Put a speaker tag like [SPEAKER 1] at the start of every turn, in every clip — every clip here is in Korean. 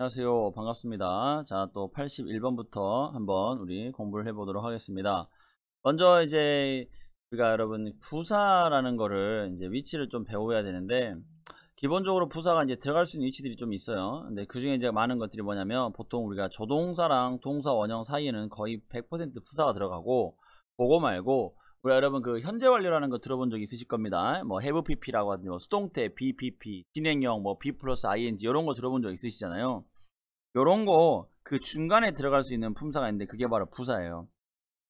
[SPEAKER 1] 안녕하세요. 반갑습니다. 자, 또 81번부터 한번 우리 공부를 해 보도록 하겠습니다. 먼저 이제 우리가 여러분 부사라는 거를 이제 위치를 좀 배워야 되는데 기본적으로 부사가 이제 들어갈 수 있는 위치들이 좀 있어요. 근데 그 중에 이제 많은 것들이 뭐냐면 보통 우리가 조동사랑 동사 원형 사이에는 거의 100% 부사가 들어가고 그거 말고 우리 여러분 그 현재 완료라는 거 들어본 적 있으실 겁니다. 뭐 have pp라고 하든지 뭐 수동태 bpp 진행형 뭐 b 플러스 ing 이런 거 들어본 적 있으시잖아요. 요런 거 그 중간에 들어갈 수 있는 품사가 있는데 그게 바로 부사예요.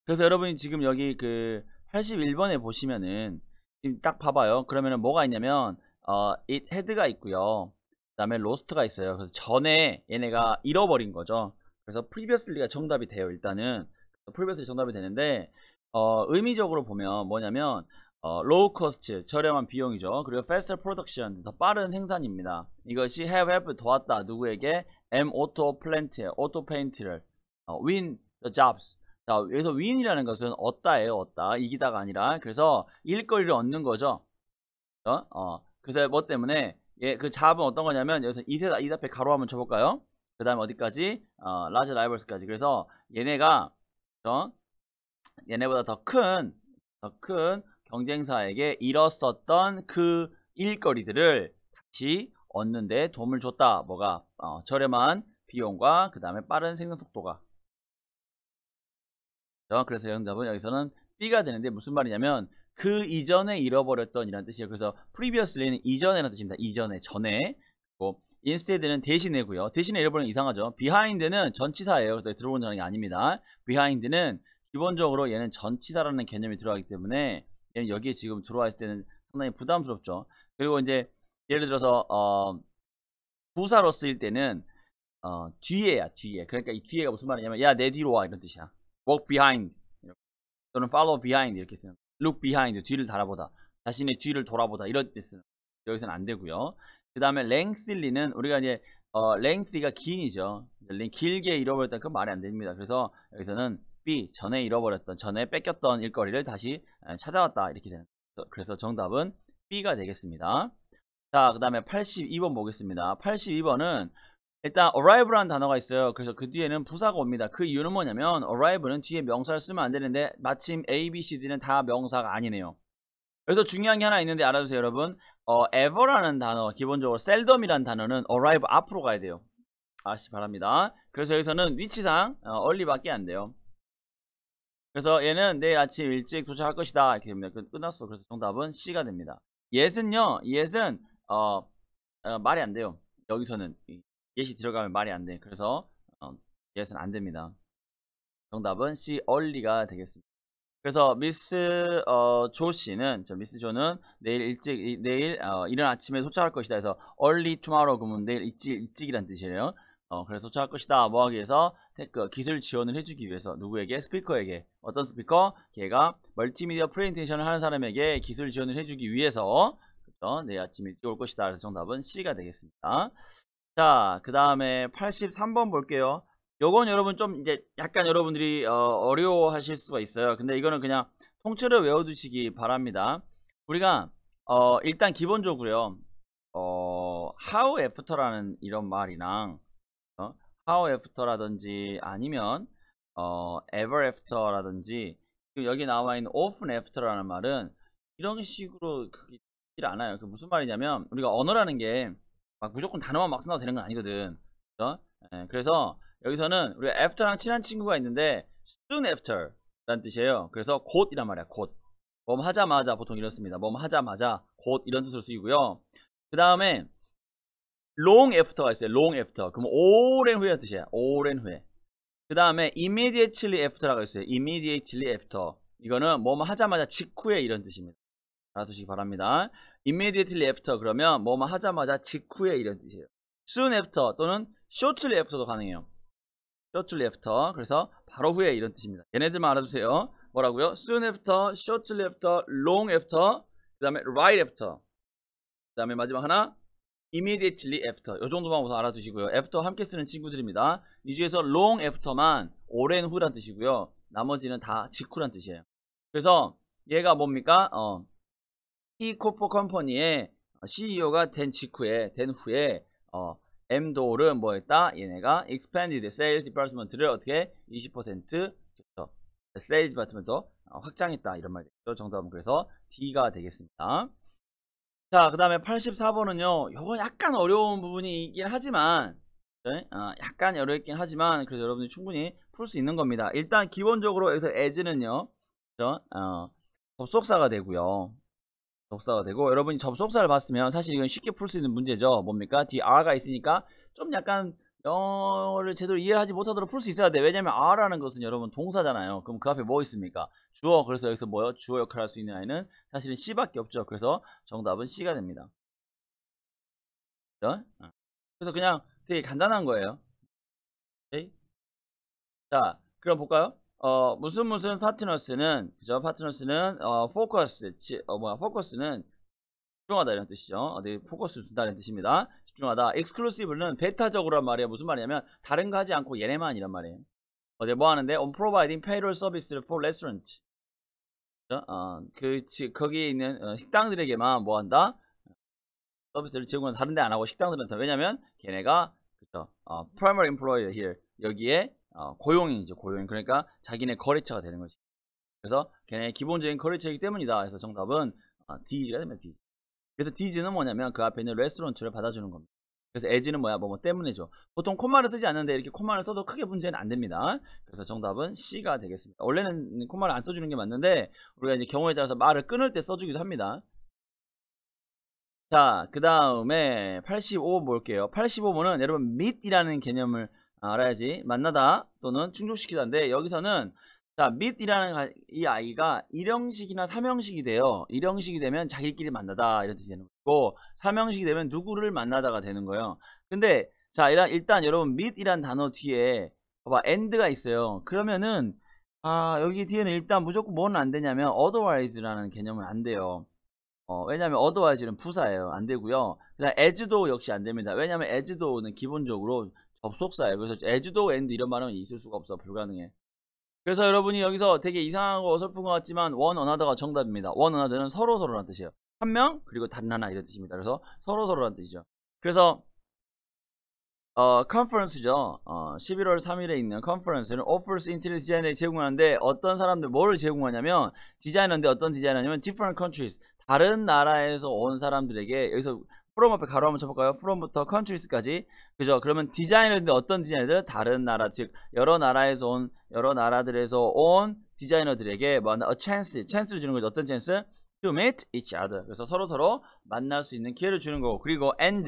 [SPEAKER 1] 그래서 여러분이 지금 여기 그 81번에 보시면은 지금 딱 봐봐요. 그러면은 뭐가 있냐면 어 it had가 있고요. 그다음에 lost가 있어요. 그래서 전에 얘네가 잃어버린 거죠. 그래서 previously가 정답이 돼요. 일단은 previously 정답이 되는데 어, 의미적으로 보면 뭐냐면 어, low cost 저렴한 비용이죠. 그리고 faster production 더 빠른 생산입니다. 이것이 have helped 도왔다 누구에게 M auto plant auto paint를 어, win the jobs. 자 여기서 win이라는 것은 얻다예요. 얻다 이기다가 아니라 그래서 일거리를 얻는 거죠. 어? 어. 그래서 뭐 때문에 예, 그 잡은 어떤 거냐면 여기서 이세 이 앞에 가로 한번 쳐볼까요? 그 다음에 어디까지? 어, large rivals까지. 그래서 얘네가 어? 얘네보다 더 큰, 더 큰 경쟁사에게 잃었었던 그 일거리들을 다시 얻는 데 도움을 줬다. 뭐가? 어, 저렴한 비용과 그 다음에 빠른 생산 속도가. 그래서 정답은 여기서는 B가 되는데 무슨 말이냐면 그 이전에 잃어버렸던 이란 뜻이에요. 그래서 previously는 이전에라는 뜻입니다. 이전에, 전에. 뭐 instead는 대신에고요. 대신에 잃어버리면 이상하죠. behind는 전치사예요. 그래서 들어본 게 아닙니다. behind는 기본적으로 얘는 전치사라는 개념이 들어가기 때문에 얘는 여기에 지금 들어와 있을 때는 상당히 부담스럽죠. 그리고 이제 예를 들어서 어, 부사로 쓰일 때는 어, 뒤에야 뒤에. 그러니까 이 뒤에가 무슨 말이냐면 야 내 뒤로 와 이런 뜻이야. walk behind 또는 follow behind 이렇게 쓰는 look behind 뒤를 달아보다 자신의 뒤를 돌아보다 이런 뜻은 여기서는 안 되고요. 그 다음에 lengthly는 우리가 이제 어, lengthy가 긴이죠. 길게 잃어버렸다 그 말이 안 됩니다. 그래서 여기서는 B 전에 잃어버렸던 전에 뺏겼던 일거리를 다시 찾아왔다 이렇게 되는 그래서 정답은 B가 되겠습니다. 자, 그 다음에 82번 보겠습니다. 82번은 일단 arrival이라는 단어가 있어요. 그래서 그 뒤에는 부사가 옵니다. 그 이유는 뭐냐면 arrival은 뒤에 명사를 쓰면 안 되는데 마침 A, B, C, D는 다 명사가 아니네요. 그래서 중요한 게 하나 있는데 알아두세요, 여러분. 어, ever라는 단어, 기본적으로 seldom이라는 단어는 arrive 앞으로 가야 돼요. 아시 바랍니다. 그래서 여기서는 위치상 어, early밖에 안 돼요. 그래서 얘는 내일 아침 일찍 도착할 것이다. 이렇게 됩니다. 끝났어. 그래서 정답은 C가 됩니다. yes은요, yes은 어, 어, 말이 안 돼요. 여기서는 yes이 들어가면 말이 안 돼. 그래서 어, yes는 안 됩니다. 정답은 C early가 되겠습니다. 그래서 미스 어, 조 씨는 저 미스 조는 내일 일찍 내일 어, 이른 아침에 도착할 것이다. 해서 early tomorrow 그러면 내일 일찍 일찍이란 뜻이에요. 어, 그래서 도착할 것이다. 뭐 하기 위해서 그 기술 지원을 해주기 위해서 누구에게 스피커에게 어떤 스피커 걔가 멀티미디어 프레젠테이션을 하는 사람에게 기술 지원을 해주기 위해서 그렇죠? 내일 아침 일찍 올 것이다. 그래서 정답은 C가 되겠습니다. 자, 그 다음에 83번 볼게요. 요건 여러분 좀 이제 약간 여러분들이 어, 려워 하실 수가 있어요. 근데 이거는 그냥 통째로 외워두시기 바랍니다. 우리가 어, 일단 기본적으로요. 어, how after라는 이런 말이랑 어, how after라든지 아니면 어, ever after라든지 여기 나와 있는 often after라는 말은 이런 식으로 그게 않아요. 그 무슨 말이냐면 우리가 언어라는 게 막 무조건 단어만 막 쓴다고 되는 건 아니거든. 그렇죠? 예, 그래서 여기서는 우리가 after랑 친한 친구가 있는데 soon after 라는 뜻이에요. 그래서 곧이란 말이야. 곧. 뭐 하자마자 보통 이렇습니다. 뭐 하자마자 곧 이런 뜻으로 쓰이고요. 그 다음에 long after가 있어요. long after. 그럼 오랜 후에 뜻이야. 오랜 후에. 그 다음에 immediately after라고 있어요. immediately after. 이거는 뭐 하자마자 직후에 이런 뜻입니다. 알아두시기 바랍니다. immediately after 그러면 뭐 하자마자 직후에 이런 뜻이에요. soon after 또는 shortly after도 가능해요. shortly after 그래서 바로 후에 이런 뜻입니다. 얘네들만 알아두세요. 뭐라고요? soon after, shortly after, long after 그 다음에 right after 그 다음에 마지막 하나 immediately after 이 정도만 우선 알아두시고요. after 함께 쓰는 친구들입니다. 이 중에서 long after만 오랜 후란 뜻이고요. 나머지는 다 직후란 뜻이에요. 그래서 얘가 뭡니까? 어, 이 코포 컴퍼니의 CEO가 된 직후에 된 후에 어, 엠돌은 뭐 했다? 얘네가 expanded sales department를 어떻게 20% 그렇죠. sales department 어, 확장했다 이런 말이죠. 정답은 그래서 D가 되겠습니다. 자, 그 다음에 84번은요. 요건 약간 어려운 부분이 있긴 하지만 네? 어, 약간 어렵긴 하지만 그래서 여러분이 충분히 풀 수 있는 겁니다. 일단 기본적으로 여기서 as는요. 어, 접속사가 되고요. 접속사가 되고 여러분이 접속사를 봤으면 사실 이건 쉽게 풀 수 있는 문제죠. 뭡니까? 뒤에 are가 있으니까 좀 약간 영어를 제대로 이해하지 못하도록 풀 수 있어야 돼. 왜냐면 are라는 것은 여러분 동사잖아요. 그럼 그 앞에 뭐 있습니까? 주어. 그래서 여기서 뭐요? 주어 역할을 할 수 있는 아이는 사실은 C밖에 없죠. 그래서 정답은 C가 됩니다. 어. 그래서 그냥 되게 간단한 거예요. 오케이? 자, 그럼 볼까요? 어, 무슨 무슨 Partners는, 그죠? Partners는, 어, 포커스, 지, 어, 뭐야, focus는 집중하다 이런 뜻이죠. 어디 포커스 준다는 뜻입니다. 집중하다. exclusive는 베타적으로란 말이에요. 무슨 말이냐면, 다른 거 하지 않고 얘네만 이란 말이에요. 어디 뭐 하는데? on providing payroll services for restaurants. 그죠? 어, 그, 지, 거기에 있는 어, 식당들에게만 뭐 한다? 서비스를 제공한 다른 데 안 하고 식당들한테. 왜냐면, 걔네가, 그죠? 어, primary employer here. 여기에 어, 고용이죠 고용 그러니까 자기네 거래처가 되는 거지 그래서 걔네 기본적인 거래처이기 때문이다 그래서 정답은 어, D가 됩니다 D 그래서 D는 뭐냐면 그 앞에 있는 레스토랑트를 받아주는 겁니다. 그래서 as는 뭐야? 뭐, 뭐 때문에죠. 보통 콤마를 쓰지 않는데 이렇게 콤마를 써도 크게 문제는 안 됩니다. 그래서 정답은 C가 되겠습니다. 원래는 콤마를 안 써주는 게 맞는데 우리가 이제 경우에 따라서 말을 끊을 때 써주기도 합니다. 자, 그 다음에 85번 볼게요. 85번은 여러분 meet이라는 개념을 알아야지. 만나다 또는 충족시키다인데 여기서는 자 meet이라는 이 아이가 일형식이나 삼형식이 돼요. 일형식이 되면 자기끼리 만나다 이런 뜻이 되는 거고 삼형식이 되면 누구를 만나다가 되는 거예요. 근데 자 일단, 여러분 meet이란 단어 뒤에 봐봐 end가 있어요. 그러면은 아 여기 뒤에는 일단 무조건 뭐는 안 되냐면 otherwise라는 개념은 안 돼요. 어, 왜냐면 otherwise는 부사예요. 안 되고요. 그다음 as도 역시 안 됩니다. 왜냐면 as도는 기본적으로 접속사예요. 그래서 as도 and 이런 말은 있을 수가 없어. 불가능해. 그래서 여러분이 여기서 되게 이상하고 어설픈 것 같지만 one another가 정답입니다. one another는 서로 서로라는 뜻이에요. 한 명 그리고 다른 하나 이런 뜻입니다. 그래서 서로 서로라는 뜻이죠. 그래서 어, 컨퍼런스죠. 어, 11월 3일에 있는 컨퍼런스는 offers 인테리어 디자인을 제공하는데 어떤 사람들 뭐를 제공하냐면 디자이너인데 어떤 디자이너냐면 different countries 다른 나라에서 온 사람들에게 여기서 from 앞에 가로 한번 쳐볼까요? from부터 countries까지 그죠? 그러면 디자이너인데 어떤 디자이너들? 다른 나라 즉 여러 나라에서 온 여러 나라들에서 온 디자이너들에게 뭐 a chance, chance를 주는 거죠. 어떤 chance? to meet each other. 그래서 서로 서로 만날 수 있는 기회를 주는 거고 그리고 and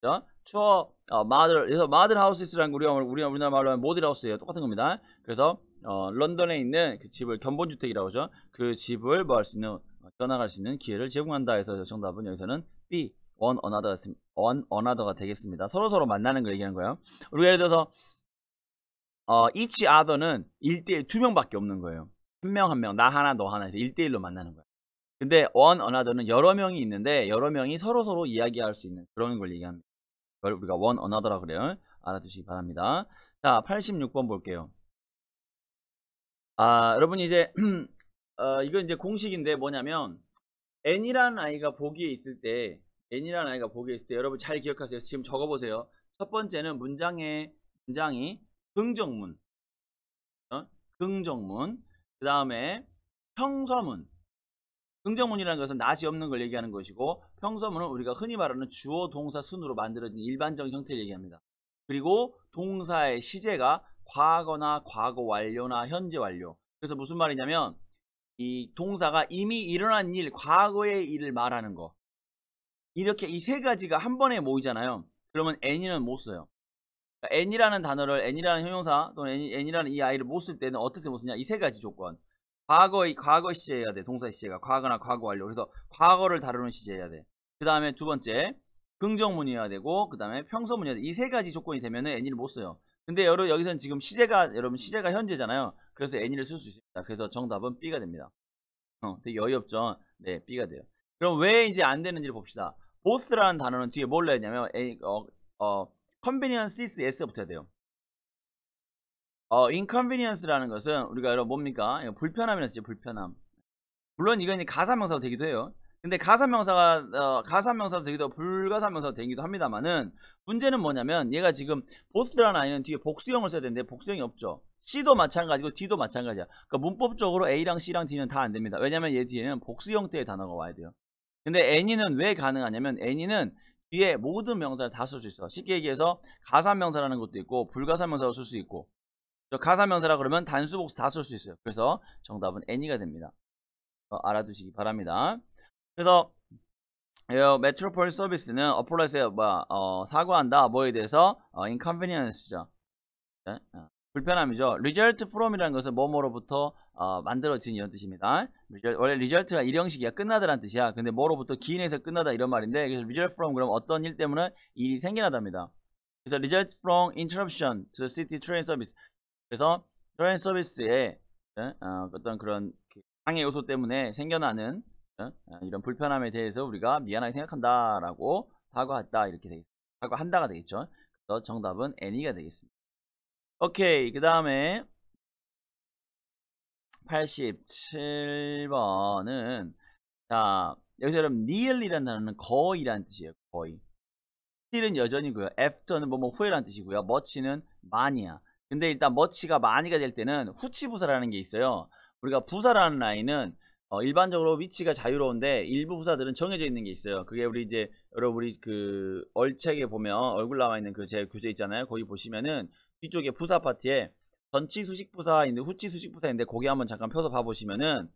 [SPEAKER 1] 그죠? 추워 어, mother 그래서 houses라는 거 우리가 우리가 우리나라 말로 하면 모델 하우스예요. 똑같은 겁니다. 그래서 어, 런던에 있는 그 집을 견본주택이라고 하죠. 그 집을 뭐 할 수 있는 떠나갈 수 있는 기회를 제공한다 해서 정답은 여기서는 B one another, one another가 되겠습니다. 서로 서로 만나는 걸 얘기하는 거예요. 우리가 예를 들어서 어, each other는 1대1 두 명밖에 없는 거예요. 한 명 한 명, 나 하나, 너 하나 해서 1대1로 만나는 거예요. 근데 one another는 여러 명이 있는데 여러 명이 서로 서로 이야기할 수 있는 그런 걸 얘기합니다. 그걸 우리가 one another라 그래요. 알아두시기 바랍니다. 자, 86번 볼게요. 아, 여러분 이제 어, 이거 이제 공식인데 뭐냐면 n이라는 아이가 보기에 있을 때 n이라는 아이가 보기에 있을 때 여러분 잘 기억하세요. 지금 적어보세요. 첫 번째는 문장의 문장이 긍정문, 어? 긍정문. 그 다음에 평서문. 긍정문이라는 것은 낯이 없는 걸 얘기하는 것이고 평서문은 우리가 흔히 말하는 주어 동사 순으로 만들어진 일반적 형태를 얘기합니다. 그리고 동사의 시제가 과거나 과거 완료나 현재 완료. 그래서 무슨 말이냐면 이 동사가 이미 일어난 일, 과거의 일을 말하는 거. 이렇게 이 세 가지가 한 번에 모이잖아요. 그러면 n이는 못 써요. 그러니까 n이라는 단어를 n이라는 형용사 또는 n, 이라는이 아이를 못 쓸 때는 어떻게 못 쓰냐? 이 세 가지 조건. 과거의 과거 시제해야 돼. 동사 시제가 과거나 과거 완료. 그래서 과거를 다루는 시제해야 돼. 그 다음에 두 번째 긍정문이어야 되고 그 다음에 평서문이어야 돼. 이 세 가지 조건이 되면은 n이를 못 써요. 근데 여러분 여기서는 지금 시제가 여러분 시제가 현재잖아요. 그래서 n이를 쓸 수 있습니다. 그래서 정답은 B가 됩니다. 어, 되게 어이없죠? 네, B가 돼요. 그럼 왜 이제 안 되는지를 봅시다. Both라는 단어는 뒤에 뭘 넣어야 되냐면 A, 어, 어, convenience s가 붙어야 돼요. 어, inconvenience라는 것은 우리가 여러분 뭡니까? 불편함이라는 뜻이죠. 불편함. 물론 이건 가사명사가 되기도 해요. 근데 가사명사가 어, 가사명사도 되기도 하고 불가사명사도 되기도 합니다만은 문제는 뭐냐면 얘가 지금 보스라는 아이는 뒤에 복수형을 써야 되는데 복수형이 없죠. C도 마찬가지고 D도 마찬가지야. 그러니까 문법적으로 A랑 C랑 D는 다 안 됩니다. 왜냐면 얘 뒤에는 복수 형 태의 단어가 와야 돼요. 근데 Any는 왜 가능하냐면 Any는 뒤에 모든 명사를 다 쓸 수 있어. 쉽게 얘기해서 가사명사라는 것도 있고 불가사명사로 쓸 수 있고 저 가사명사라 그러면 단수 복수 다 쓸 수 있어요. 그래서 정답은 any가 됩니다. 어, 알아두시기 바랍니다. 그래서 메트로폴 서비스는 apologize에 뭐, 어, 사과한다 뭐에 대해서 어, inconvenience죠. 네? 어, 불편함이죠. result from이라는 것은 뭐뭐로부터 어, 만들어진 이런 뜻입니다. 원래 result가 일형식이야 끝나다라는 뜻이야. 근데 뭐로부터 기인해서 끝나다 이런 말인데 그래서 result from 그럼 어떤 일 때문에 일이 생겨나답니다. 그래서 result from interruption to city train service 그래서 트레인 서비스에 네? 어, 어떤 그런 그 방해 요소 때문에 생겨나는 어? 어, 이런 불편함에 대해서 우리가 미안하게 생각한다라고 사과했다 이렇게 되겠습니다. 사과한다가 되겠죠. 그래서 정답은 any가 되겠습니다. 오케이 그 다음에 87번은 자 여기서 여러분 nearly라는 단어는 거의라는 뜻이에요. 거의 still은 여전이고요. after는 뭐뭐 후에라는 뜻이고요. much는 많이야. 근데 일단 much가 많이가 될 때는 후치 부사라는 게 있어요. 우리가 부사라는 라인은 어, 일반적으로 위치가 자유로운데 일부 부사들은 정해져 있는 게 있어요. 그게 우리 이제 여러분 우리 그 얼책에 보면 얼굴 나와 있는 그 제 교재 있잖아요. 거기 보시면은 뒤쪽에 부사 파트에 전치 수식 부사인데 후치 수식 부사인데 거기 한번 잠깐 펴서 봐보시면은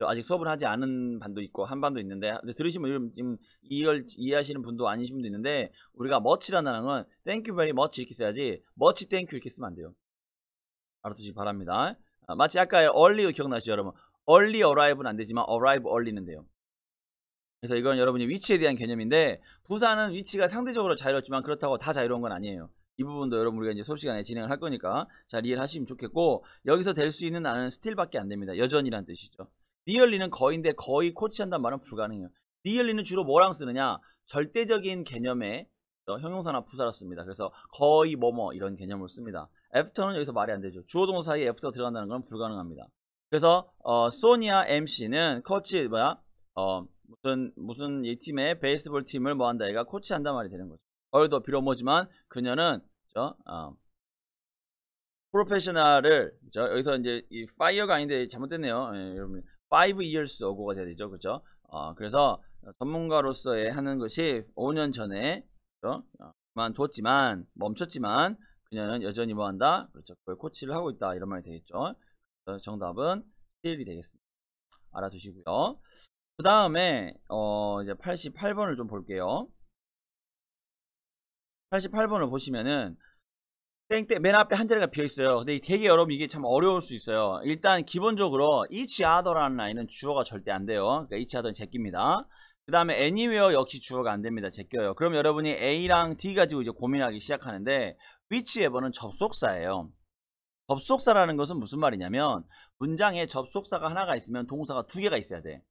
[SPEAKER 1] 아직 수업을 하지 않은 반도 있고 한 반도 있는데 들으시면 지금 이걸 이해하시는 분도 아니신 분도 있는데 우리가 much라는 단어는 thank you very much 이렇게 써야지 much thank you 이렇게 쓰면 안 돼요. 알아두시기 바랍니다. 아, 마치 아까 early 기억나시죠 여러분? early arrive는 안 되지만 arrive early는 돼요. 그래서 이건 여러분이 위치에 대한 개념인데 부사는 위치가 상대적으로 자유롭지만 그렇다고 다 자유로운 건 아니에요. 이 부분도 여러분 우리가 이제 수업 시간에 진행을 할 거니까 잘 이해를 하시면 좋겠고 여기서 될 수 있는 나는 스틸밖에 안 됩니다. 여전이란 뜻이죠. 리얼리는 거인데 거의 코치한다는 말은 불가능해요. 리얼리는 주로 뭐랑 쓰느냐? 절대적인 개념의 형용사나 부사라 씁니다. 그래서 거의 뭐뭐 이런 개념을 씁니다. after는 여기서 말이 안 되죠. 주어 동사 사이에 after 들어간다는 건 불가능합니다. 그래서 어, 소니아 MC는 coach 뭐야? 어, 무슨 무슨 이 팀의 baseball 팀을 뭐 한다 얘가 코치한다 말이 되는 거죠. 비록 뭐지만 그녀는 저 어, professional을 저 여기서 이제 이 five year가 아닌데 잘못됐네요. 예, 여러분 5 years ago가 돼야 되죠. 그렇죠? 어, 그래서 전문가로서의 하는 것이 5년 전에 그렇죠? 어, 그만뒀지만 멈췄지만 그녀는 여전히 뭐 한다? 그렇죠. 그걸 코치를 하고 있다. 이런 말이 되겠죠. 정답은 스틸이 되겠습니다. 알아두시고요. 그 다음에 어 이제 88번을 좀 볼게요. 88번을 보시면은 땡땡 맨 앞에 한 자리가 비어 있어요. 근데 되게 여러분 이게 참 어려울 수 있어요. 일단 기본적으로 each other라는 라인은 주어가 절대 안 돼요. 그러니까 each other는 제끼입니다. 그 다음에 anywhere 역시 주어가 안 됩니다. 제껴요. 그럼 여러분이 A랑 D 가지고 이제 고민하기 시작하는데 whichever는 접속사예요. 접속사라는 것은 무슨 말이냐면 문장에 접속사가 하나가 있으면 동사가 두 개가 있어야 돼.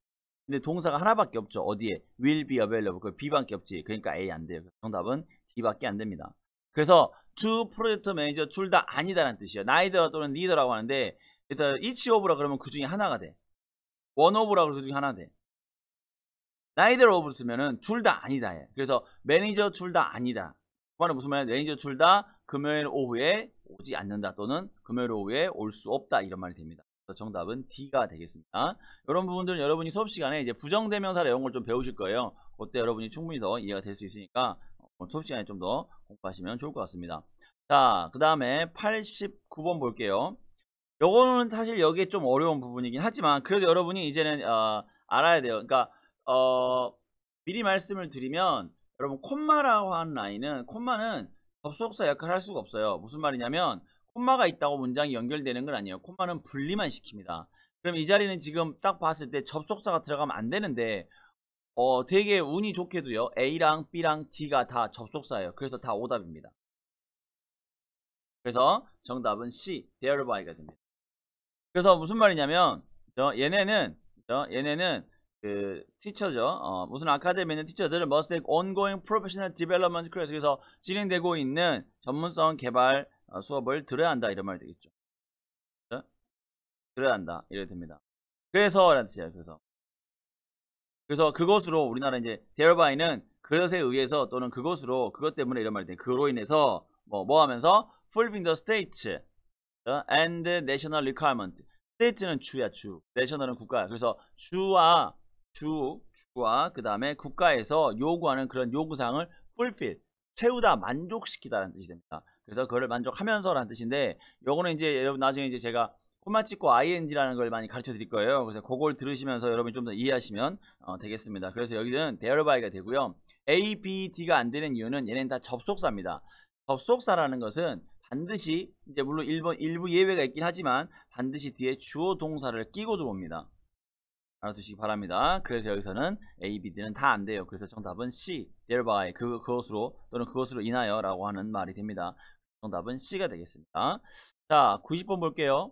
[SPEAKER 1] 근데 동사가 하나밖에 없죠. 어디에? will be available. 그 B밖에 없지. 그러니까 A 안 돼요. 정답은 D밖에 안 됩니다. 그래서 to project manager 둘다 아니다라는 뜻이에요. neither 또는 neither라고 하는데 일단 each of라 그러면 그 중에 하나가 돼. one of라 그러면 그 중에 하나 돼. neither of 쓰면은 둘 다 아니다 해. 그래서 매니저 둘 다 아니다. 그 말은 무슨 말이야? 매니저 둘 다 금요일 오후에 오지 않는다 또는 금요일 오후에 올 수 없다 이런 말이 됩니다. 정답은 D가 되겠습니다. 이런 부분들은 여러분이 수업 시간에 이제 부정대명사 내용을 좀 배우실 거예요. 그때 여러분이 충분히 더 이해가 될 수 있으니까 수업 시간에 좀 더 공부하시면 좋을 것 같습니다. 자, 그 다음에 89번 볼게요. 요거는 사실 여기에 좀 어려운 부분이긴 하지만 그래도 여러분이 이제는 어, 알아야 돼요. 그러니까 어, 미리 말씀을 드리면 여러분 콤마라고 하는 라인은 콤마는 접속사 역할을 할 수가 없어요. 무슨 말이냐면 콤마가 있다고 문장이 연결되는 건 아니에요. 콤마는 분리만 시킵니다. 그럼 이 자리는 지금 딱 봤을 때 접속사가 들어가면 안 되는데 어 되게 운이 좋게도요. A랑 B랑 D가 다 접속사예요. 그래서 다 오답입니다. 그래서 정답은 C, thereby가 됩니다. 그래서 무슨 말이냐면 얘네는 얘네는 그 티처죠. 어, 무슨 아카데미는 티처들을 must take ongoing professional development class 그래서 진행되고 있는 전문성 개발 어, 수업을 들어야 한다 이런 말이 되겠죠. 그렇죠? 들어야 한다 이래 됩니다. 그래서 라는 뜻이에요. 그래서 그래서 그것으로 우리나라 이제 thereby,는 그것에 의해서 또는 그것으로 그것 때문에 이런 말이 돼. 그로 인해서 뭐 뭐 하면서 fulfilling the state 어, and national requirement. state는 주야 주, national은 국가야. 그래서 주와 주, 주와 그 다음에 국가에서 요구하는 그런 요구사항을 fulfill, 채우다, 만족시키다라는 뜻이 됩니다. 그래서 그거를 만족하면서라는 뜻인데 요거는 이제 여러분 나중에 이제 제가 코마 찍고 ing라는 걸 많이 가르쳐 드릴 거예요. 그래서 그걸 들으시면서 여러분이 좀 더 이해하시면 어, 되겠습니다. 그래서 여기는 thereby,가 되고요. A, B, D가 안 되는 이유는 얘네는 다 접속사입니다. 접속사라는 것은 반드시 이제 물론 일부, 일부 예외가 있긴 하지만 반드시 뒤에 주어 동사를 끼고 들어옵니다. 알아두시기 바랍니다. 그래서 여기서는 A, B, D는 다 안 돼요. 그래서 정답은 C, thereby 그, 그것으로 또는 그것으로 인하여 라고 하는 말이 됩니다. 정답은 C가 되겠습니다. 자, 90번 볼게요.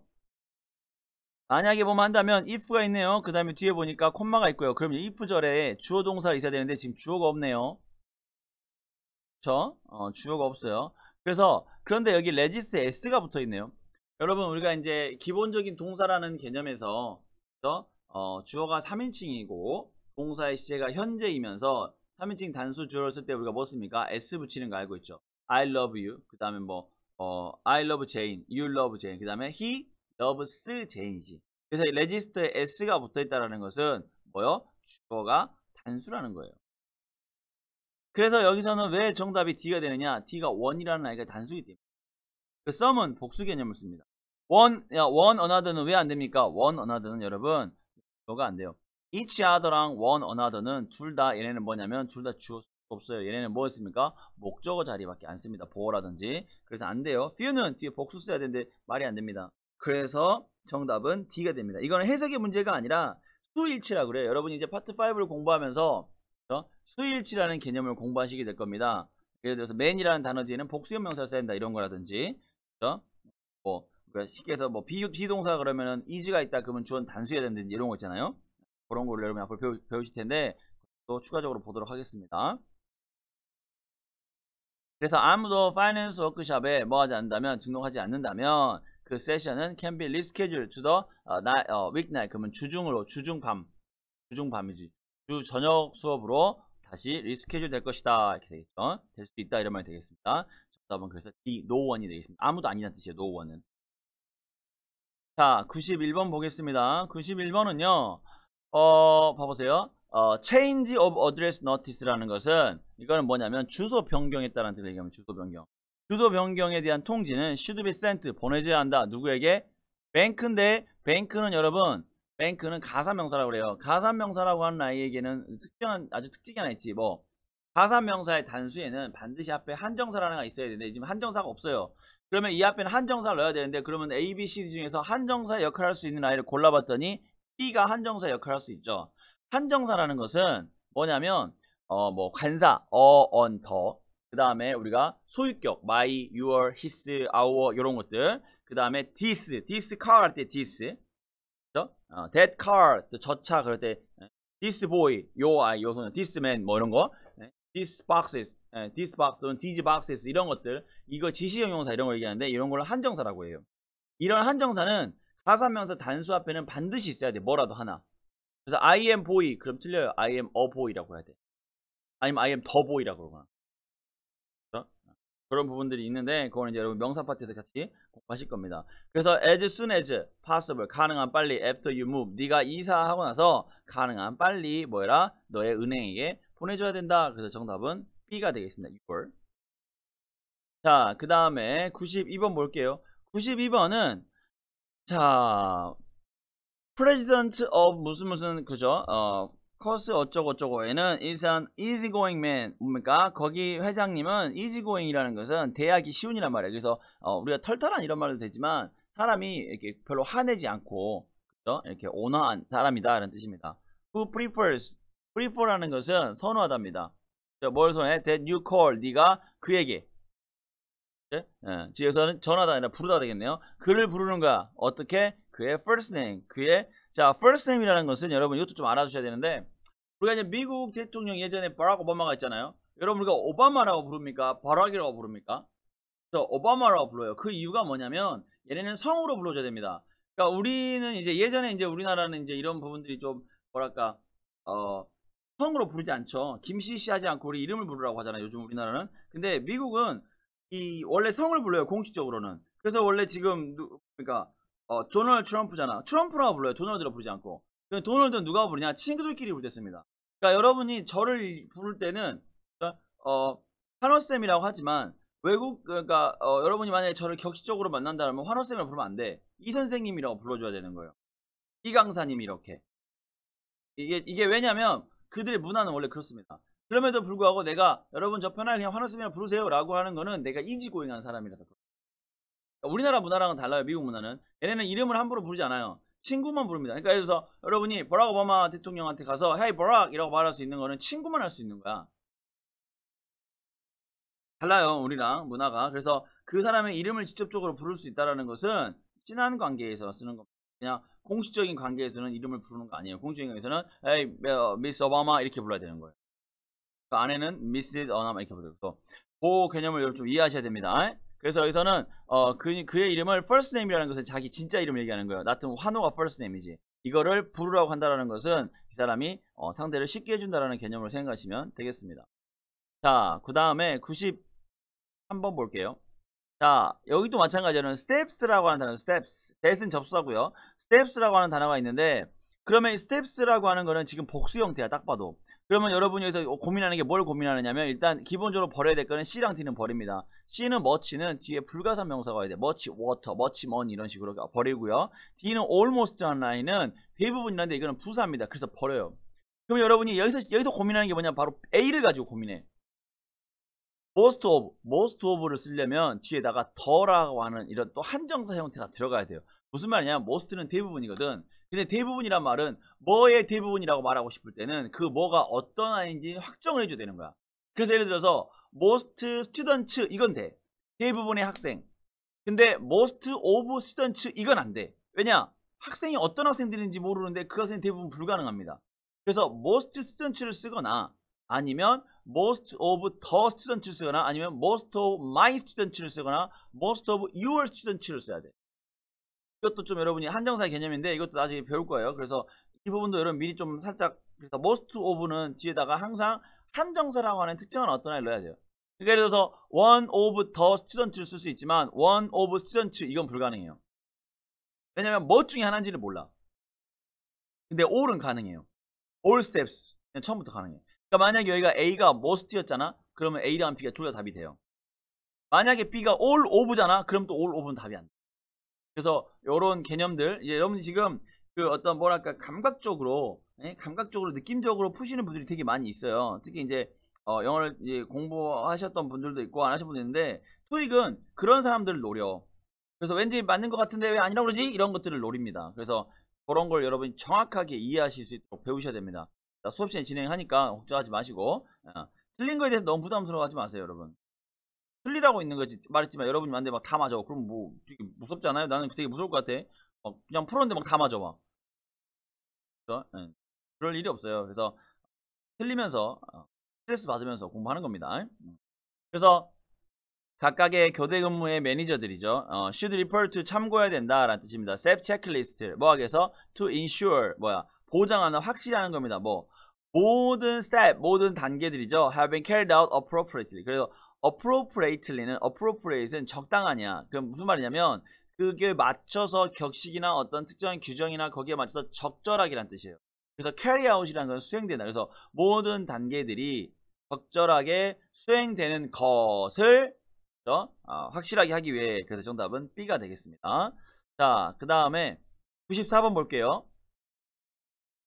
[SPEAKER 1] 만약에 보면 한다면 if가 있네요. 그 다음에 뒤에 보니까 콤마가 있고요. 그럼 if 절에 주어 동사가 있어야 되는데 지금 주어가 없네요. 그쵸? 어, 주어가 없어요. 그래서 그런데 여기 register s가 붙어 있네요. 여러분 우리가 이제 기본적인 동사라는 개념에서? 어, 주어가 3인칭이고 동사의 시제가 현재이면서 3인칭 단수 주어를 쓸 때 우리가 뭐 씁니까? s 붙이는 거 알고 있죠. I love you. 그 다음에 뭐 어, I love Jane. You love Jane. 그 다음에 he loves Jane이지. 그래서 레지스트에 s가 붙어 있다는 것은 뭐요? 주어가 단수라는 거예요. 그래서 여기서는 왜 정답이 D가 되느냐? D가 원이라는 아이가 단수이기 때문에. 그 some은 복수 개념을 씁니다. one, 야, one another는 왜 안 됩니까? one another는 여러분 주어가 안 돼요. each other랑 one another는 둘 다 얘네는 뭐냐면 둘 다 주어 없어요. 얘네는 뭐였습니까? 목적어 자리밖에 안 씁니다. 보어라든지. 그래서 안 돼요. few는 뒤에 복수 써야 되는데 말이 안 됩니다. 그래서 정답은 D가 됩니다. 이거는 해석의 문제가 아니라 수일치라고 그래요. 여러분이 이제 파트 5를 공부하면서 어? 수일치라는 개념을 공부하시게 될 겁니다. 예를 들어서 many라는 단어 뒤에는 복수형 명사를 써야 된다 이런 거라든지 그렇죠? 뭐 그러니까 쉽게 해서 뭐 be, be동사 그러면은 is가 있다 그러면 주어는 단수해야 된다든지 이런 거 있잖아요. 그런 거를 여러분 앞으로 배우, 배우실 텐데 또 추가적으로 보도록 하겠습니다. 그래서 아무도 finance 워크샵에 뭐 하지 않는다면 등록하지 않는다면 그 세션은 can be rescheduled to the 어, night, 어, weeknight. 그러면 주중으로 주중밤 주중밤이지. 주 저녁 수업으로 다시 리스케줄 될 것이다. 이렇게 되겠죠? 될 수도 있다. 이런 말이 되겠습니다. 정답은 그래서 D no one이 되겠습니다. 아무도 아니란 뜻이에요 no one은. 자 91번 보겠습니다. 91번은요 어 봐보세요. 어, change of address notice라는 것은 이거는 뭐냐면 주소 변경했다는 뜻을 얘기하면 주소 변경. 주소 변경에 대한 통지는 should be sent 보내줘야 한다. 누구에게? 뱅크인데 뱅크는 여러분 뱅크는 가사명사라고 그래요. 가사명사라고 하는 아이에게는 특정한 아주 특징이 하나 있지. 뭐 가사명사의 단수에는 반드시 앞에 한정사라는 게 있어야 되는데 지금 한정사가 없어요. 그러면 이 앞에는 한정사를 넣어야 되는데 그러면 A, B, C 중에서 한정사 역할을 할 수 있는 아이를 골라봤더니 B가 한정사 역할을 할 수 있죠. 한정사라는 것은 뭐냐면 어 뭐 관사, 어, 언, 더. 그 다음에 우리가 소유격, my, your, his, our 이런 것들. 그 다음에 this, this car 할 때 this. 그죠? 어, that car, 저 차 그럴 때 this boy, 요 아이, 요 소년, this man 뭐 이런 거. this boxes, this box 또는 these boxes 이런 것들. 이거 지시형 용사 이런 걸 얘기하는데 이런 걸 한정사라고 해요. 이런 한정사는 가사명사 단수 앞에는 반드시 있어야 돼. 뭐라도 하나. 그래서 I am boy 그럼 틀려요. I am a boy라고 해야 돼. 아니면 I am the boy라고 그러거나. 그런 부분들이 있는데 그거는 이제 여러분 명사 파트에서 같이 공부하실 겁니다. 그래서 as soon as possible 가능한 빨리 after you move 네가 이사하고 나서 가능한 빨리 뭐라 너의 은행에게 보내줘야 된다. 그래서 정답은 B가 되겠습니다. 6월. 자, 그 다음에 92번 볼게요. 92번은 자 president of 무슨 무슨 그죠? 어 커스 어쩌고저쩌고에는 is an easygoing man 뭡니까? 거기 회장님은 easygoing이라는 것은 대하기 쉬운이란 말이에요. 그래서 어, 우리가 털털한 이런 말도 되지만 사람이 이렇게 별로 화내지 않고 그죠? 이렇게 온화한 사람이다라는 뜻입니다. Who prefers prefer라는 것은 선호하답니다. 뭘 선호해? That you call 네가 그에게 예? 지에서는 전화다 아니라 부르다 되겠네요. 그를 부르는 거야. 어떻게? 그의 first name. 그의 자 first name이라는 것은 여러분 이것도 좀 알아두셔야 되는데 우리가 이제 미국 대통령 예전에 바락 오바마가 있잖아요. 여러분 우리가 오바마라고 부릅니까? 바락이라고 부릅니까? 그래서 오바마라고 불러요. 그 이유가 뭐냐면 얘네는 성으로 불러줘야 됩니다. 그러니까 우리는 이제 예전에 이제 우리나라는 이제 이런 부분들이 좀 뭐랄까 어 성으로 부르지 않죠. 김씨씨 하지 않고 우리 이름을 부르라고 하잖아요. 요즘 우리나라는. 근데 미국은 이 원래 성을 불러요. 공식적으로는. 그래서 원래 지금 누, 그러니까 어, 도널드 트럼프잖아. 트럼프라고 불러요. 도널드로 부르지 않고. 그 도널드는 누가 부르냐? 친구들끼리 부르댔습니다. 그러니까 여러분이 저를 부를 때는 어, 환호쌤이라고 하지만 외국 그러니까 어, 여러분이 만약에 저를 격식적으로 만난다면 환호쌤이라고 부르면 안 돼. 이 선생님이라고 불러줘야 되는 거예요. 이 강사님 이렇게. 이게 이게 왜냐면 그들의 문화는 원래 그렇습니다. 그럼에도 불구하고 내가 여러분 저 편하게 그냥 환호쌤이라고 부르세요 라고 하는 거는 내가 이지고잉한 사람이라서 그래요. 우리나라 문화랑은 달라요. 미국 문화는. 얘네는 이름을 함부로 부르지 않아요. 친구만 부릅니다. 그러니까 예를 들어서 여러분이 버락 오바마 대통령한테 가서 헤이 버락 이라고 말할 수 있는 거는 친구만 할 수 있는 거야. 달라요. 우리랑 문화가. 그래서 그 사람의 이름을 직접적으로 부를 수 있다는 것은 친한 관계에서 쓰는 겁니다. 그냥 공식적인 관계에서는 이름을 부르는 거 아니에요. 공식적인 관계에서는 에이 미스 오바마 이렇게 불러야 되는 거예요. 그 안에는 미스 오바마 이렇게 부르고 그 개념을 좀 이해하셔야 됩니다. 그래서 여기서는 어, 그, 그의 이름을 first name이라는 것은 자기 진짜 이름을 얘기하는 거예요. 나튼 환호가 first name이지. 이거를 부르라고 한다는 것은 이 사람이 어, 상대를 쉽게 해준다는 개념으로 생각하시면 되겠습니다. 자, 그 다음에 93번 볼게요. 자, 여기도 마찬가지로 steps라고 하는 단어, steps. that은 접수하고요. steps라고 하는 단어가 있는데, 그러면 이 steps라고 하는 거는 지금 복수 형태야, 딱 봐도. 그러면 여러분이 여기서 고민하는 게 뭘 고민하느냐면, 일단 기본적으로 버려야 될 거는 C랑 D는 버립니다. C는 much는 뒤에 불가산 명사가 와야 돼. much water, much money 이런 식으로 버리고요. D는 almost 한 라인은 대부분이란데 이거는 부사입니다. 그래서 버려요. 그럼 여러분이 여기서, 여기서 고민하는 게 뭐냐, 바로 A를 가지고 고민해. most of, most of를 쓰려면 뒤에다가 더라고 하는 이런 또 한정사 형태가 들어가야 돼요. 무슨 말이냐? most는 대부분이거든. 근데 대부분이란 말은 뭐의 대부분이라고 말하고 싶을 때는 그 뭐가 어떤 아이인지 확정을 해줘야 되는 거야. 그래서 예를 들어서 most students 이건 돼. 대부분의 학생. 근데 most of students 이건 안 돼. 왜냐? 학생이 어떤 학생들인지 모르는데 그 학생 대부분 불가능합니다. 그래서 most students를 쓰거나 아니면 most of the students를 쓰거나 아니면 most of my students를 쓰거나 most of your students를 써야 돼. 이것도 좀 여러분이 한정사 개념인데 이것도 나중에 배울 거예요. 그래서 이 부분도 여러분 미리 좀 살짝 그래서 most of는 뒤에다가 항상 한정사라고 하는 특정한 어떤 아이를 넣어야 돼요. 그러니까 예를 들어서 one of the students를 쓸 수 있지만 one of students 이건 불가능해요. 왜냐면 뭐 중에 하나인지를 몰라. 근데 all은 가능해요. all steps 그냥 처음부터 가능해. 그러니까 만약에 여기가 A가 most였잖아. 그러면 A랑 B가 둘 다 답이 돼요. 만약에 B가 all of잖아. 그럼 또 all of는 답이 안 돼. 그래서 이런 개념들 이제 여러분 지금 그 어떤 뭐랄까 감각적으로 예? 감각적으로 느낌적으로 푸시는 분들이 되게 많이 있어요. 특히 이제 어, 영어를 이제 공부하셨던 분들도 있고 안 하신 분도 있는데 토익은 그런 사람들을 노려. 그래서 왠지 맞는 것 같은데 왜 아니라고 그러지? 이런 것들을 노립니다. 그래서 그런 걸 여러분이 정확하게 이해하실 수 있도록 배우셔야 됩니다. 자, 수업 시간 진행하니까 걱정하지 마시고 어, 틀린 거에 대해서 너무 부담스러워하지 마세요, 여러분. 틀리라고 있는 거지 말했지만 여러분이 만데 막 다 맞아. 그럼 뭐 되게 무섭지 않아요? 나는 되게 무서울 것 같아. 막 그냥 풀었는데 막 다 맞아 봐. 그래서 네. 그럴 일이 없어요. 그래서 틀리면서 어, 스트레스 받으면서 공부하는 겁니다. 그래서 각각의 교대 근무의 매니저들이죠. 어, should refer to 참고해야 된다라는 뜻입니다. step checklist 뭐 하기 위해서 to ensure 뭐야 보장하는 확실히 하는 겁니다. 뭐 모든 step 모든 단계들이죠. have been carried out appropriately. 그래서 appropriately는 appropriate는 적당하냐. 그럼 무슨 말이냐면 그게 맞춰서 격식이나 어떤 특정한 규정이나 거기에 맞춰서 적절하게란 뜻이에요. 그래서 carry out이라는 건 수행된다. 그래서 모든 단계들이 적절하게 수행되는 것을 어, 확실하게 하기 위해 그래서 정답은 B가 되겠습니다. 자, 그 다음에 94번 볼게요.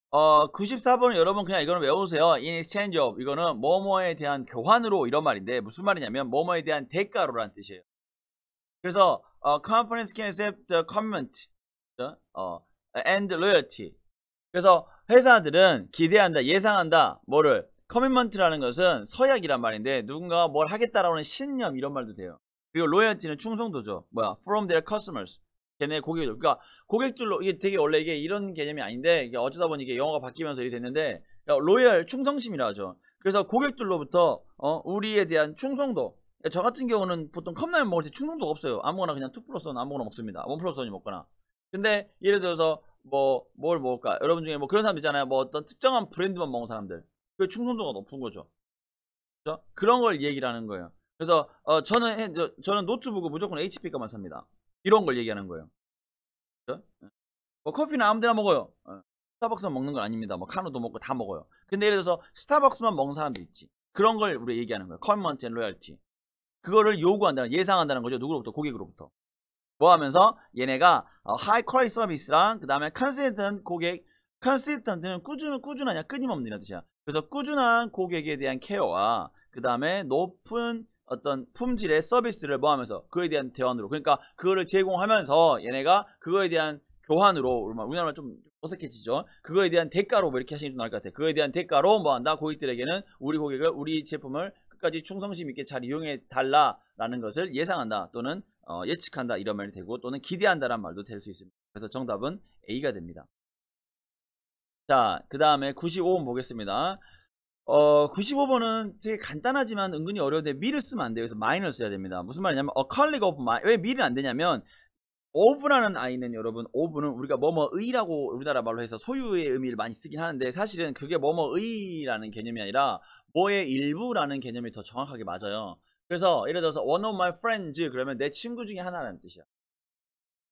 [SPEAKER 1] 어, 94번은 여러분 그냥 이거는 외우세요. in exchange of 이거는 뭐뭐에 대한 교환으로 이런 말인데 무슨 말이냐면 뭐뭐에 대한 대가로라는 뜻이에요. 그래서 어, companies can accept the commitment 어, and loyalty. 그래서 회사들은 기대한다, 예상한다, 뭐를 commitment라는 것은 서약이란 말인데 누군가가 뭘 하겠다라는 신념 이런 말도 돼요. 그리고 loyalty는 충성도죠. 뭐야? from their customers. 걔네 고객들. 그러니까 고객들로 이게 되게 원래 이게 이런 개념이 아닌데 이게 어쩌다 보니 이게 영어가 바뀌면서 이렇게 됐는데 loyal 충성심이라 하죠. 그래서 고객들로부터 어, 우리에 대한 충성도. 저 같은 경우는 보통 컵라면 먹을 때 충성도가 없어요. 아무거나 그냥 2 플러스 1 아무거나 먹습니다. 1 플러스 1이 먹거나. 근데 예를 들어서 뭐 뭘 먹을까? 여러분 중에 뭐 그런 사람 있잖아요. 뭐 어떤 특정한 브랜드만 먹는 사람들. 그 충성도가 높은 거죠. 그죠? 그런 걸 얘기를 하는 거예요. 그래서 어, 저는 저는 노트북을 무조건 HP 거만 삽니다. 이런 걸 얘기하는 거예요. 그죠? 뭐 커피는 아무 데나 먹어요. 어, 스타벅스만 먹는 건 아닙니다. 뭐 카누도 먹고 다 먹어요. 근데 예를 들어서 스타벅스만 먹는 사람도 있지. 그런 걸 우리 얘기하는 거예요. commitment and loyalty. 그거를 요구한다는 예상한다는 거죠. 누구로부터 고객으로부터. 뭐 하면서 얘네가 어, high quality service랑 그 다음에 consistent 고객 consistent는 꾸준 꾸준하냐 끊임없는 이란 뜻이야. 그래서 꾸준한 고객에 대한 케어와 그 다음에 높은 어떤 품질의 서비스를 뭐 하면서 그에 대한 대안으로 그러니까 그거를 제공하면서 얘네가 그거에 대한 교환으로 우리나라 좀 어색해지죠. 그거에 대한 대가로 뭐 이렇게 하시는 게좀 나을 것 같아요. 그거에 대한 대가로 뭐 한다 고객들에게는 우리 고객을 우리 제품을 끝까지 충성심 있게 잘 이용해 달라라는 것을 예상한다 또는 어, 예측한다 이런 말이 되고 또는 기대한다란 말도 될 수 있습니다. 그래서 정답은 A가 됩니다. 자, 그 다음에 95번 보겠습니다. 어, 95번은 되게 간단하지만 은근히 어려운데 미를 쓰면 안 돼요. 그래서 마이너를 써야 됩니다. 무슨 말이냐면 a colleague 왜 미를 안 되냐면 of라는 아이는 여러분 of는 우리가 뭐뭐의라고 우리나라 말로 해서 소유의 의미를 많이 쓰긴 하는데 사실은 그게 뭐뭐의라는 개념이 아니라 뭐의 일부라는 개념이 더 정확하게 맞아요. 그래서 예를 들어서 one of my friends 그러면 내 친구 중에 하나라는 뜻이야.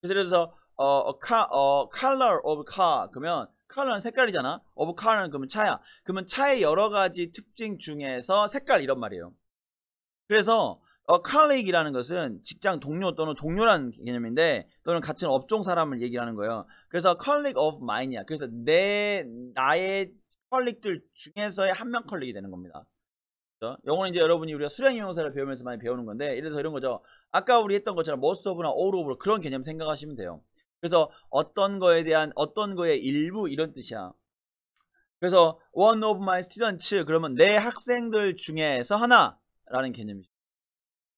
[SPEAKER 1] 그래서 예를 들어서 어, a car, 어, color of car 그러면 color는 색깔이잖아. of car는 그러면 차야. 그러면 차의 여러 가지 특징 중에서 색깔 이런 말이에요. 그래서 어, colleague이라는 것은 직장 동료 또는 동료라는 개념인데 또는 같은 업종 사람을 얘기하는 거예요. 그래서 colleague of mine이야. 그래서 내 나의 colleague들 중에서의 한명 colleague이 되는 겁니다. 영어는 이제 여러분이 우리가 수량형용사를 배우면서 많이 배우는 건데 예를 들어서 이런 거죠. 아까 우리 했던 것처럼 most of나 all of 그런 개념 생각하시면 돼요. 그래서 어떤 거에 대한 어떤 거의 일부 이런 뜻이야. 그래서 one of my students 그러면 내 학생들 중에서 하나라는 개념이죠.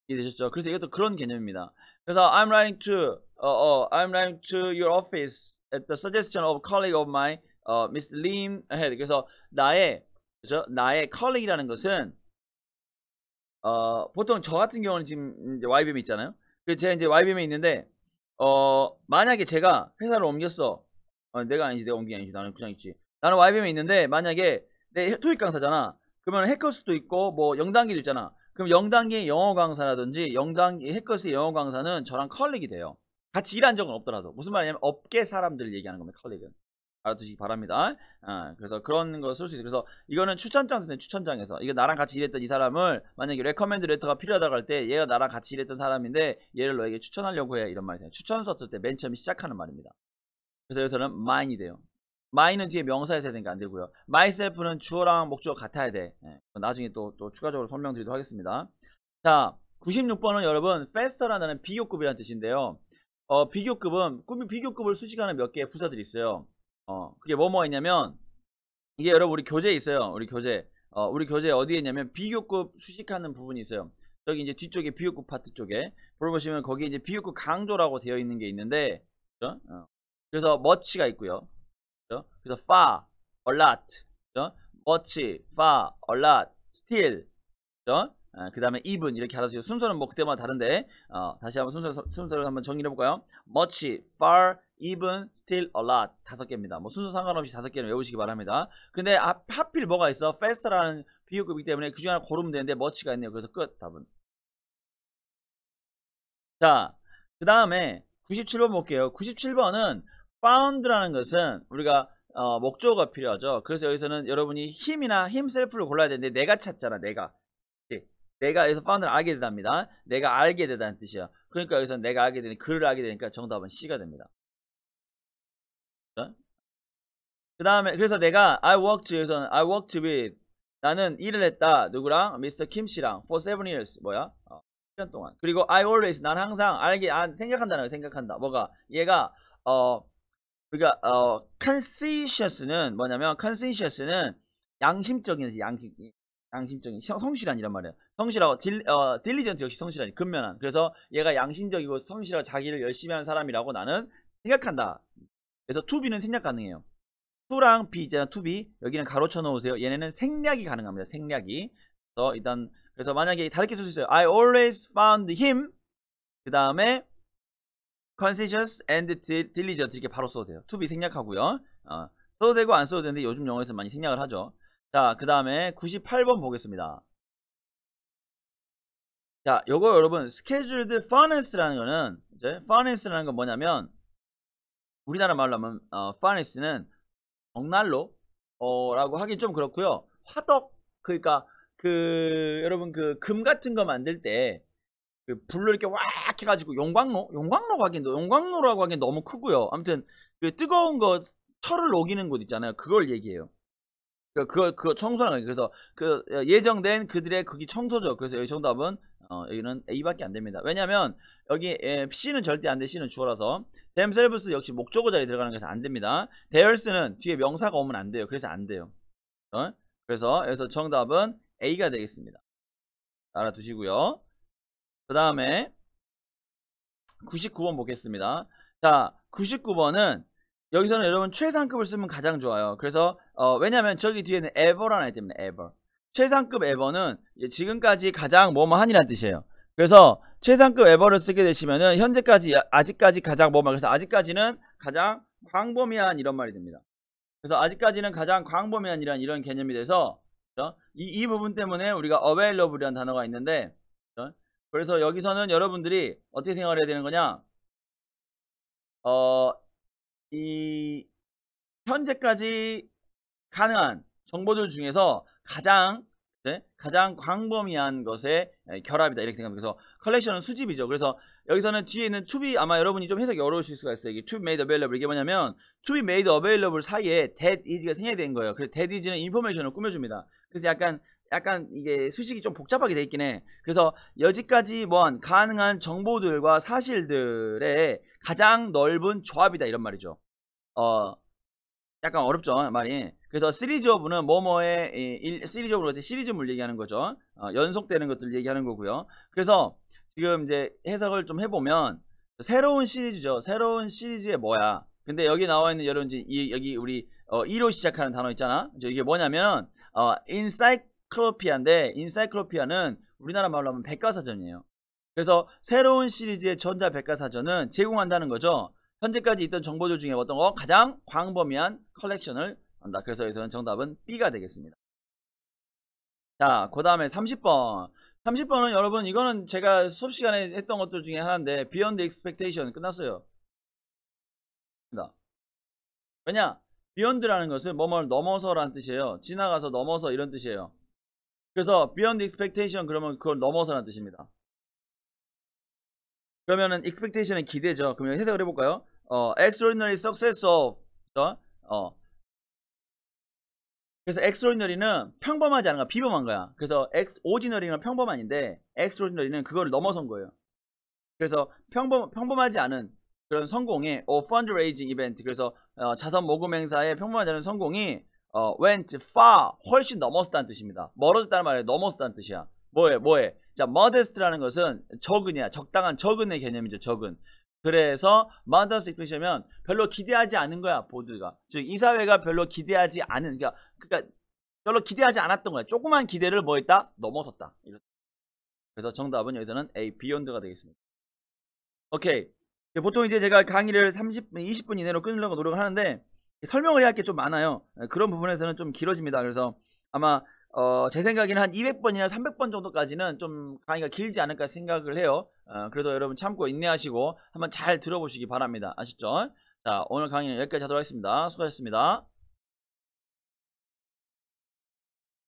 [SPEAKER 1] 이해되셨죠? 그래서 이것도 그런 개념입니다. 그래서 I'm writing to 어, 어, I'm writing to your office at the suggestion of a colleague of mine, 어, Mr. Lim ahead. 그래서 나의 그죠? 나의 colleague라는 것은 어, 보통 저 같은 경우는 지금 이제 YBM에 있잖아요. 그래서 제가 이제 YBM에 있는데 어, 만약에 제가 회사를 옮겼어. 어, 내가 아니지, 내가 옮긴 게 아니지. 나는 그냥 있지. 나는 YBM에 있는데 만약에 내 토익 강사잖아. 그러면 해커스도 있고 뭐 0단계도 있잖아. 그럼 0단계 영어 강사라든지 0단계 해커스의 영어 강사는 저랑 컬릭이 돼요. 같이 일한 적은 없더라도. 무슨 말이냐면 업계 사람들을 얘기하는 겁니다. 컬릭은. 알아두시기 바랍니다. 아, 그래서 그런 거 쓸 수 있어요. 그래서 이거는 추천장 쓰는 추천장에서 이거 나랑 같이 일했던 이 사람을 만약에 recommend letter가 필요하다고 할 때 얘가 나랑 같이 일했던 사람인데 얘를 너에게 추천하려고 해 이런 말이 돼요. 추천서 쓸때맨 처음에 시작하는 말입니다. 그래서 여기서는 mine이 돼요. mine은 뒤에 명사에 써야 되니까 안 되고요. myself는 주어랑 목적어 같아야 돼. 예, 나중에 또, 또 추가적으로 설명드리도록 하겠습니다. 자, 96번은 여러분 faster라는 비교급이라는 뜻인데요. 어, 비교급은 꿈이 비교급을 수식하는 몇 개의 부사들이 있어요. 어, 그게 뭐뭐 있냐면 이게 여러분 우리 교재에 있어요. 우리 교재. 어, 우리 교재에 어디에 있냐면 비교급 수식하는 부분이 있어요. 여기 이제 뒤쪽에 비교급 파트 쪽에 보시면 거기에 이제 비교급 강조라고 되어 있는 게 있는데 그죠? 어. 그래서 much가 있고요. 그죠? 그래서 far, a lot, 그죠? much, far, a lot, still, 그죠? 어, 그 다음에 even 이렇게 알아주세요. 순서는 뭐 그때마다 다른데 어, 다시 한번 순서, 순서를 한번 정리해 볼까요? much, far, even, still, a lot 다섯 개입니다. 뭐 순서 상관없이 다섯 개는 외우시기 바랍니다. 근데 하, 하필 뭐가 있어? faster라는 비교급이기 때문에 그 중에 하나 고르면 되는데 much가 있네요. 그래서 끝 답은. 자, 그 다음에 97번 볼게요. 97번은 found라는 것은 우리가 어, 목적어가 필요하죠. 그래서 여기서는 여러분이 힘이나 힘 셀프를 골라야 되는데 내가 찾잖아. 내가. 내가 여기서 found를 알게 되답니다. 내가 알게 되다는 뜻이야. 그러니까 여기서 내가 알게 되니 글을 알게 되니까 정답은 C가 됩니다. 그 다음에 그래서 내가 I worked 여기서는 I worked with 나는 일을 했다. 누구랑? Mr. Kim 씨랑 for seven years 뭐야? 어, 1년 동안. 그리고 I always 난 항상 알게 아, 생각한다는 생각한다. 뭐가? 얘가 어 우리가 어 conscientious는 뭐냐면 conscientious는 양심적인 양심 양심적인 성실한이란 말이에요. 성실하고 딜, 어, 딜리전트 역시 성실하니 근면한. 그래서 얘가 양심적이고 성실하고 자기를 열심히 하는 사람이라고 나는 생각한다. 그래서 to be는 생략 가능해요. to랑 be 있잖아 to be 여기는 가로쳐 놓으세요. 얘네는 생략이 가능합니다. 생략이. 그래서 일단 그래서 만약에 다르게 쓸 수 있어요. I always found him 그 다음에 conscientious and diligent 이렇게 바로 써도 돼요. to be 생략하고요. 어, 써도 되고 안 써도 되는데 요즘 영어에서 많이 생략을 하죠. 자, 그 다음에 98번 보겠습니다. 자, 요거 여러분, scheduled furnace라는 거는, 이제, furnace라는 건 뭐냐면, 우리나라 말로 하면, 어, furnace는 벽난로, 어, 라고 하긴 좀 그렇고요 화덕, 그러니까, 그, 여러분, 그, 금 같은 거 만들 때, 그, 불로 이렇게 왁 해가지고, 용광로? 용광로 하긴, 용광로라고 하긴 너무 크고요 아무튼, 그, 뜨거운 거, 철을 녹이는 곳 있잖아요. 그걸 얘기해요. 그, 그거, 그거 청소하는 거예요. 그래서, 그, 예정된 그들의 거기 청소죠. 그래서 여기 정답은, 어, 여기는 A밖에 안 됩니다. 왜냐면, 여기, 에, C는 절대 안 돼. C는 주어라서. themselves 역시 목적어 자리에 들어가는 것은 안 됩니다. theirs는 뒤에 명사가 오면 안 돼요. 그래서 안 돼요. 어? 그래서, 여기서 정답은 A가 되겠습니다. 알아두시고요. 그 다음에, 99번 보겠습니다. 자, 99번은, 여기서는 여러분 최상급을 쓰면 가장 좋아요. 그래서 어, 왜냐면 저기 뒤에는 ever라는 애 때문에 ever. 최상급 ever는 지금까지 가장 뭐뭐한이라는 뜻이에요. 그래서 최상급 ever를 쓰게 되시면은 현재까지 아직까지 가장 뭐뭐 그래서 아직까지는 가장 광범위한 이런 말이 됩니다. 그래서 아직까지는 가장 광범위한 이런 이런 개념이 돼서 이, 이 부분 때문에 우리가 available이라는 단어가 있는데 그래서 여기서는 여러분들이 어떻게 생각을 해야 되는 거냐? 어, 이 현재까지 가능한 정보들 중에서 가장 네? 가장 광범위한 것의 결합이다 이렇게 생각합니다. 그래서 컬렉션은 수집이죠. 그래서 여기서는 뒤에 있는 to be 아마 여러분이 좀 해석이 어려우실 수가 있어요. 이게 to be made available 이게 뭐냐면 to be made available 사이에 that is가 되는 거예요. 그래서 that is는 인포메이션을 꾸며줍니다. 그래서 약간 약간 이게 수식이 좀 복잡하게 돼 있긴 해. 그래서 여지까지 뭐한 가능한 정보들과 사실들의 가장 넓은 조합이다 이런 말이죠. 어 약간 어렵죠 말이. 그래서 시리즈 오브는 뭐뭐의 시리즈 오브로 시리즈물 얘기하는 거죠. 어, 연속되는 것들 얘기하는 거고요. 그래서 지금 이제 해석을 좀 해보면 새로운 시리즈죠. 새로운 시리즈의 뭐야? 근데 여기 나와 있는 여러분 이 여기 우리 어, 1호 시작하는 단어 있잖아. 이게 뭐냐면 어, 인사이클로피아인데 인사이클로피아는 우리나라 말로 하면 백과사전이에요. 그래서 새로운 시리즈의 전자 백과사전은 제공한다는 거죠. 현재까지 있던 정보들 중에 어떤 거 가장 광범위한 컬렉션을 한다. 그래서 여기서는 정답은 B가 되겠습니다. 자, 그 다음에 30번. 30번은 여러분 이거는 제가 수업 시간에 했던 것들 중에 하나인데 Beyond Expectation 끝났어요. 왜냐? Beyond라는 것은 뭐뭐를 넘어서라는 뜻이에요. 지나가서 넘어서 이런 뜻이에요. 그래서 Beyond Expectation 그러면 그걸 넘어서라는 뜻입니다. 그러면은 expectation은 기대죠. 그러면 해석을 해볼까요? 어, extraordinary success of 어, 그래서 extraordinary는 평범하지 않은 거야. 비범한 거야. 그래서 ordinary는 평범한인데 extraordinary는 그거를 넘어선 거예요. 그래서 평범, 평범하지 않은 그런 성공의 or fundraising event 그래서 어, 자선 모금 행사의 평범하지 않은 성공이 어, went far 훨씬 넘었다는 뜻입니다. 멀어졌다는 말에 넘었다는 뜻이야. 뭐해 뭐해 자 modest라는 것은 적은이야 적당한 적은의 개념이죠 적은 그래서 modest expression이면 별로 기대하지 않은 거야 보드가. 즉 이사회가 별로 기대하지 않은 그러니까, 그러니까 별로 기대하지 않았던 거야. 조그만 기대를 뭐 했다? 넘어섰다. 그래서 정답은 여기서는 A beyond가 되겠습니다. 오케이. 보통 이제 제가 강의를 30분 20분 이내로 끊으려고 노력을 하는데 설명을 해야 할 게 좀 많아요. 그런 부분에서는 좀 길어집니다. 그래서 아마 어, 제 생각에는 한 200번이나 300번 정도까지는 좀 강의가 길지 않을까 생각을 해요. 어, 그래도 여러분 참고 인내하시고 한번 잘 들어보시기 바랍니다. 아시죠? 자, 오늘 강의는 여기까지 하도록 하겠습니다. 수고하셨습니다.